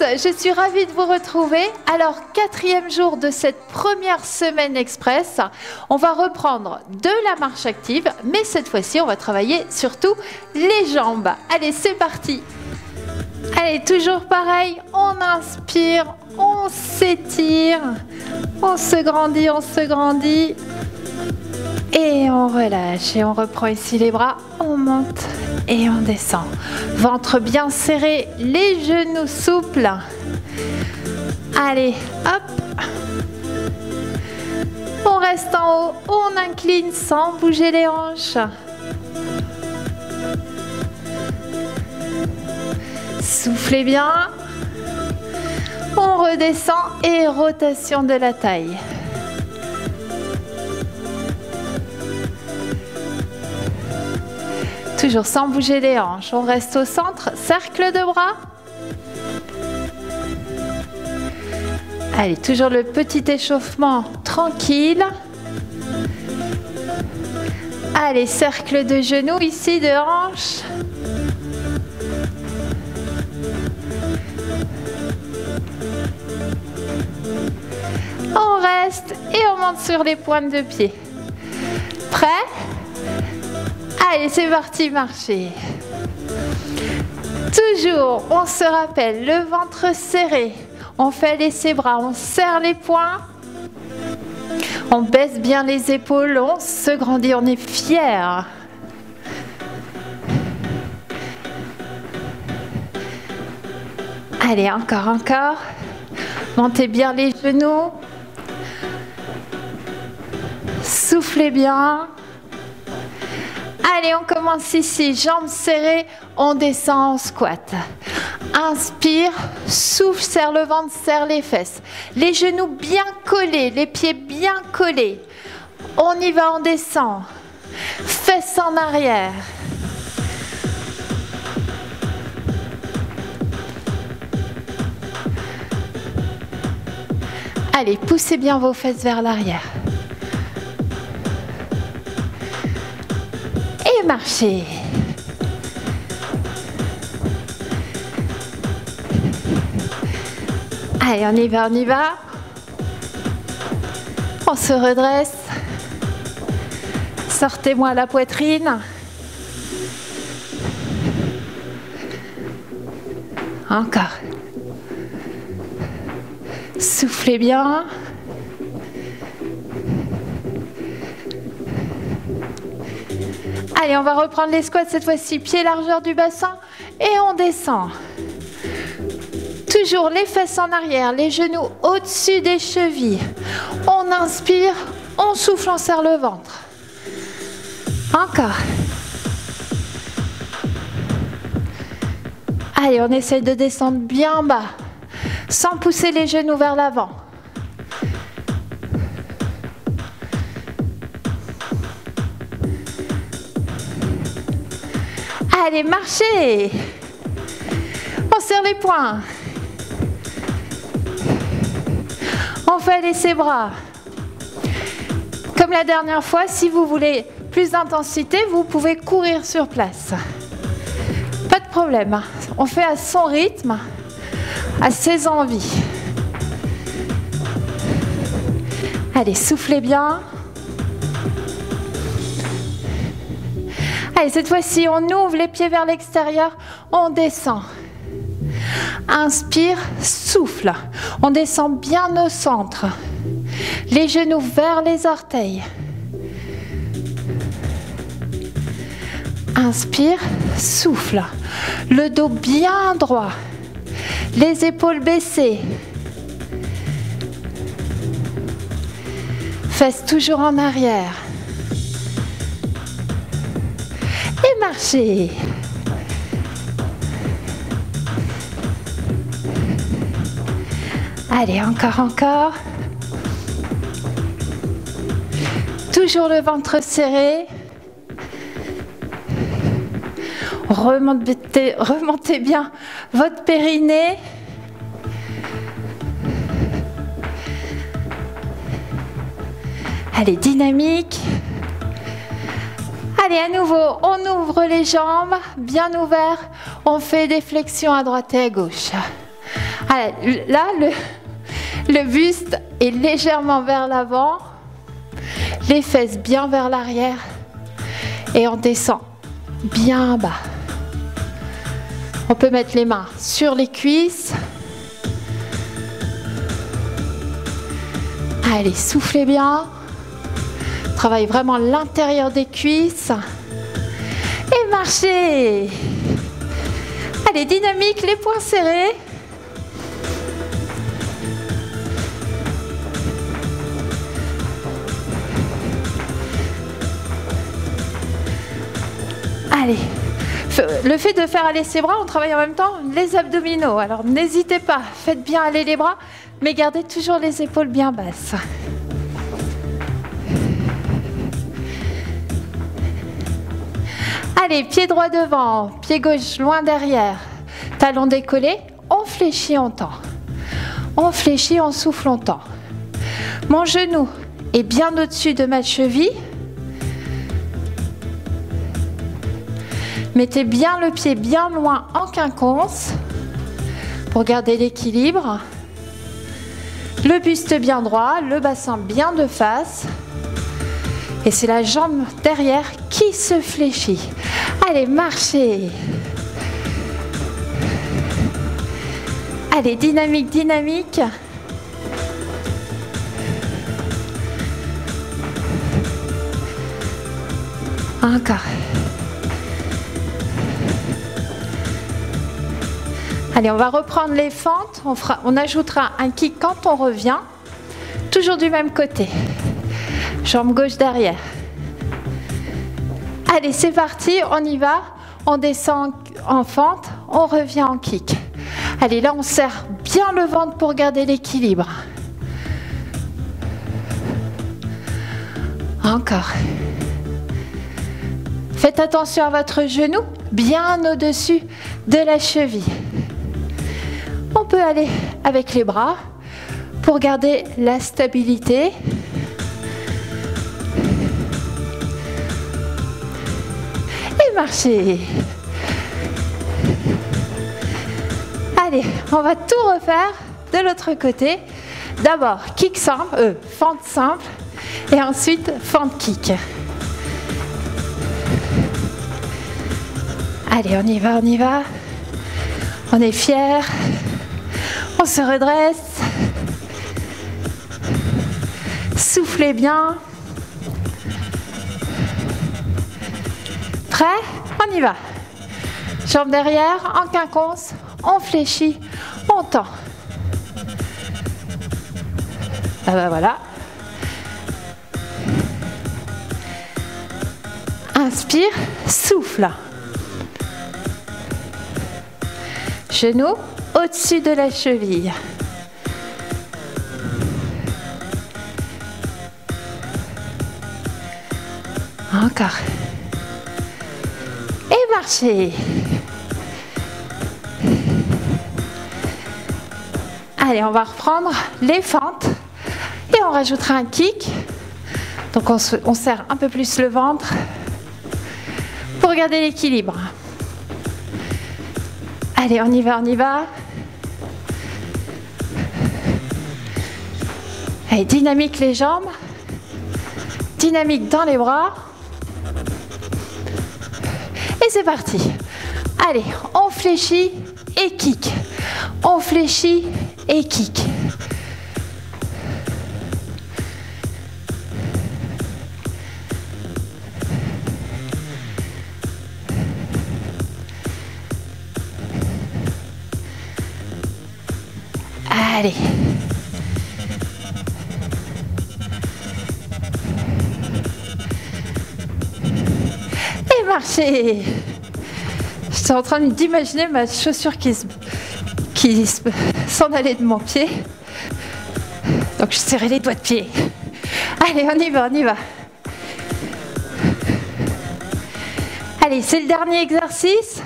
je suis ravie de vous retrouver. Alors, quatrième jour de cette première semaine express, on va reprendre de la marche active, mais cette fois-ci, on va travailler surtout les jambes. Allez, c'est parti. Allez, toujours pareil, on inspire, on s'étire, on se grandit, on se grandit. Et on relâche et on reprend ici les bras, on monte et on descend. Ventre bien serré, les genoux souples. Allez, hop. On reste en haut, on incline sans bouger les hanches. Soufflez bien. On redescend et rotation de la taille. Toujours sans bouger les hanches. On reste au centre. Cercle de bras. Allez, toujours le petit échauffement tranquille. Allez, cercle de genoux ici, de hanches. On reste et on monte sur les pointes de pied. Prêt? Allez, c'est parti, marcher. Toujours, on se rappelle, le ventre serré. On fait les bras, on serre les poings. On baisse bien les épaules, on se grandit, on est fier. Allez, encore, encore. Montez bien les genoux. Soufflez bien. Allez, on commence ici, jambes serrées, on descend en squat. Inspire, souffle, serre le ventre, serre les fesses. Les genoux bien collés, les pieds bien collés. On y va, on descend. Fesses en arrière. Allez, poussez bien vos fesses vers l'arrière. Marcher. Allez, on y va, on y va. On se redresse. Sortez-moi la poitrine. Encore. Soufflez bien. Allez, on va reprendre les squats cette fois-ci, pied largeur du bassin et on descend. Toujours les fesses en arrière, les genoux au-dessus des chevilles. On inspire, on souffle, on serre le ventre. Encore. Allez, on essaye de descendre bien bas, sans pousser les genoux vers l'avant. Allez, marchez. On serre les poings. On fait les bras. Comme la dernière fois, si vous voulez plus d'intensité, vous pouvez courir sur place. Pas de problème. On fait à son rythme, à ses envies. Allez, soufflez bien. Allez, cette fois-ci, on ouvre les pieds vers l'extérieur, on descend. Inspire, souffle. On descend bien au centre. Les genoux vers les orteils. Inspire, souffle. Le dos bien droit. Les épaules baissées. Fesses toujours en arrière. Allez, encore, encore. Toujours le ventre serré. Remontez bien votre périnée. Allez, dynamique. Allez, à nouveau, on ouvre les jambes, bien ouvertes. On fait des flexions à droite et à gauche. Là, le buste est légèrement vers l'avant, les fesses bien vers l'arrière et on descend bien bas. On peut mettre les mains sur les cuisses. Allez, soufflez bien. Travaille vraiment l'intérieur des cuisses. Et marchez. Allez, dynamique, les poings serrés. Allez, le fait de faire aller ses bras, on travaille en même temps les abdominaux. Alors n'hésitez pas, faites bien aller les bras, mais gardez toujours les épaules bien basses. Allez, pied droit devant, pied gauche loin derrière, talon décollé, on fléchit, on tend. On fléchit, on souffle longtemps. Mon genou est bien au-dessus de ma cheville. Mettez bien le pied bien loin en quinconce pour garder l'équilibre. Le buste bien droit, le bassin bien de face. Et c'est la jambe derrière qui se fléchit. Allez, marchez. Allez, dynamique, dynamique. Encore. Allez, on va reprendre les fentes. On, fera, on ajoutera un kick quand on revient. Toujours du même côté. Jambe gauche derrière. Allez, c'est parti, on y va. On descend en fente, on revient en kick. Allez, là, on serre bien le ventre pour garder l'équilibre. Encore. Faites attention à votre genou, bien au-dessus de la cheville. On peut aller avec les bras pour garder la stabilité. Allez, on va tout refaire de l'autre côté. D'abord, kick simple, euh, fente simple, et ensuite fente kick. Allez, on y va, on y va. On est fiers. On se redresse. Soufflez bien. On y va. Jambe derrière, en quinconce, on fléchit, on tend. Ah bah voilà. Inspire, souffle. Genou au-dessus de la cheville. Encore Allez, on va reprendre les fentes et on rajoutera un kick. Donc on, on serre un peu plus le ventre pour garder l'équilibre. Allez, on y va, on y va. Allez, dynamique les jambes, dynamique dans les bras c'est parti. Allez, on fléchit et kick. On fléchit et kick. Allez. Marcher. J'étais en train d'imaginer ma chaussure qui, qui s'en allait de mon pied. Donc je serrais les doigts de pied. Allez, on y va, on y va. Allez, c'est le dernier exercice.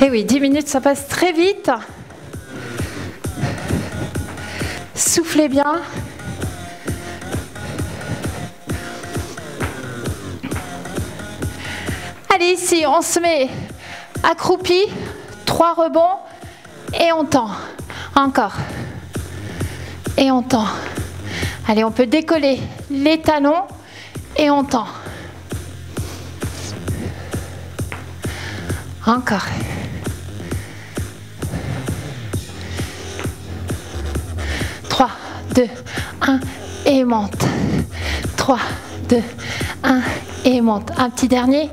Et eh oui, 10 minutes, ça passe très vite. Soufflez bien. Ici, on se met accroupi, trois rebonds, Et on tend. Encore. Et on tend. Allez, on peut décoller les talons et on tend. Encore. 3, 2, 1 et monte. 3, 2, 1 et monte. Un petit dernier.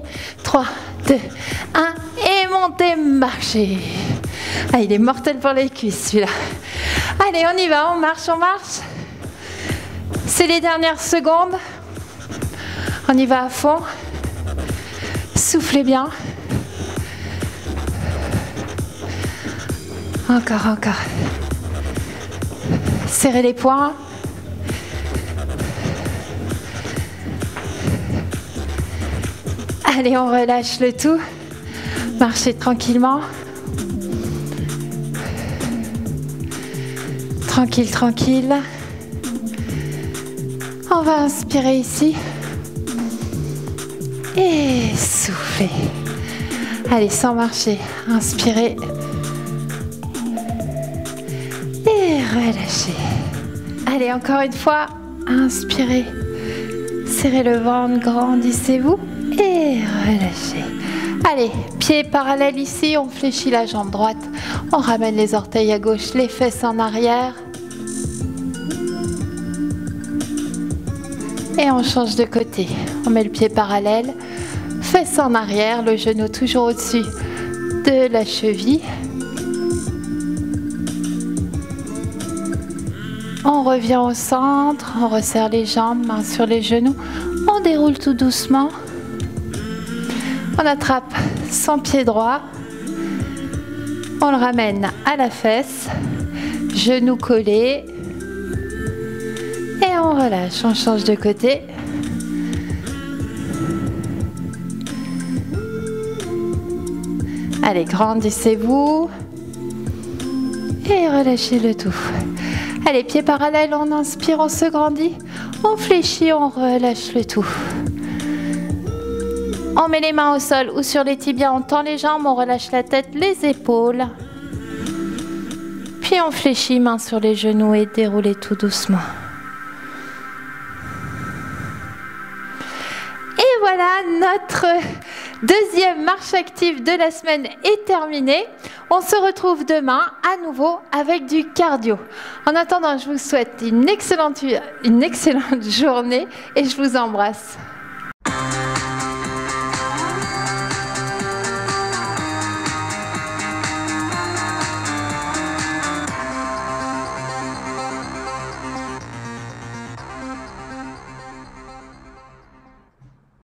3, 2, 1 et montez, marchez. Ah, il est mortel pour les cuisses celui-là. Allez, on y va, on marche, on marche. C'est les dernières secondes. On y va à fond. Soufflez bien. Encore, encore. Serrez les poings. Allez, on relâche le tout. Marchez tranquillement. Tranquille, tranquille. On va inspirer ici. Et souffler. Allez, sans marcher. Inspirez. Et relâchez. Allez, encore une fois. Inspirez. Serrez le ventre, grandissez-vous. Relâchez. Allez, pied parallèle ici, on fléchit la jambe droite. On ramène les orteils à gauche, les fesses en arrière. Et on change de côté. On met le pied parallèle, fesses en arrière, le genou toujours au-dessus de la cheville. On revient au centre, on resserre les jambes, mains sur les genoux. On déroule tout doucement. On attrape son pied droit. On le ramène à la fesse. Genou collé. Et on relâche. On change de côté. Allez, grandissez-vous. Et relâchez le tout. Allez, pieds parallèles, on inspire, on se grandit. On fléchit, on relâche le tout. On met les mains au sol ou sur les tibias, on tend les jambes, on relâche la tête, les épaules. Puis on fléchit, mains sur les genoux et déroulez tout doucement. Et voilà, notre deuxième marche active de la semaine est terminée. On se retrouve demain à nouveau avec du cardio. En attendant, je vous souhaite une excellente, une excellente journée et je vous embrasse.